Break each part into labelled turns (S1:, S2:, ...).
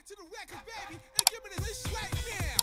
S1: back to the record, baby, and give me this right now.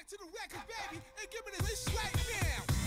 S1: back to the record, baby, and give me this right now.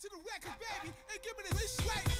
S1: to the record, baby, and give me this shit right.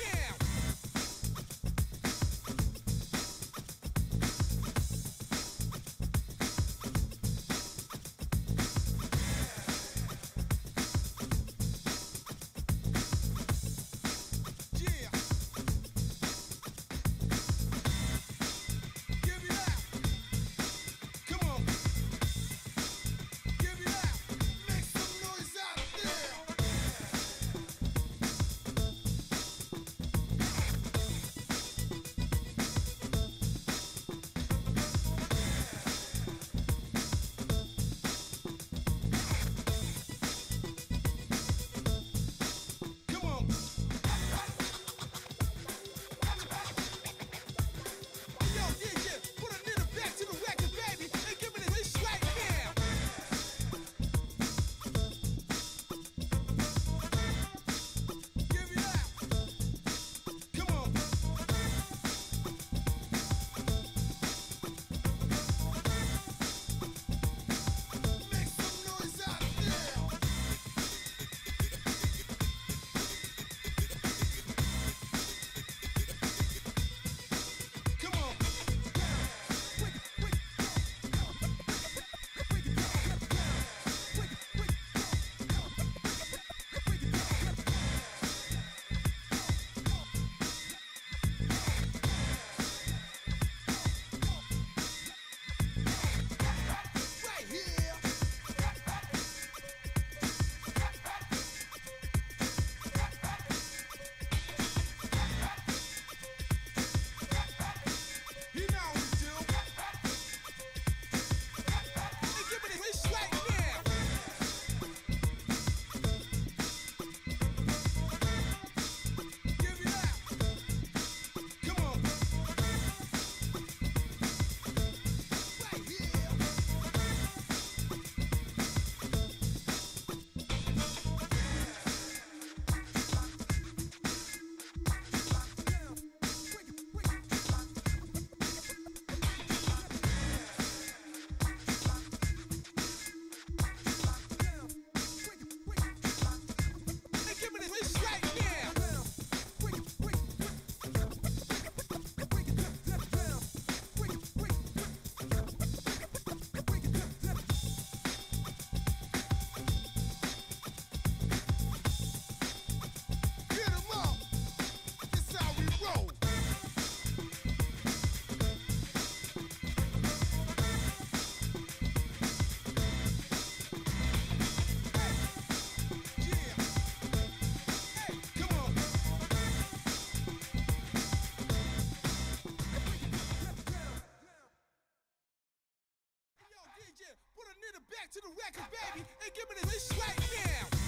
S1: records, baby, and give me this right now.